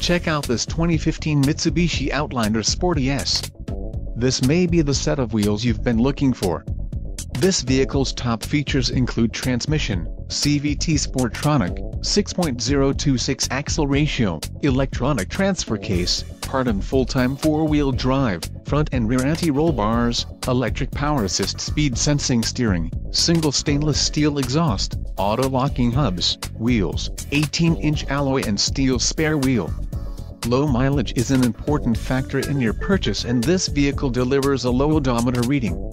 Check out this 2015 Mitsubishi Outlander Sport ES. This may be the set of wheels you've been looking for. This vehicle's top features include transmission, CVT Sportronic, 6.026 axle ratio, electronic transfer case, part and full-time four-wheel drive, front and rear anti-roll bars, electric power assist speed sensing steering, single stainless steel exhaust, auto-locking hubs, wheels, 18-inch alloy and steel spare wheel. Low mileage is an important factor in your purchase and this vehicle delivers a low odometer reading.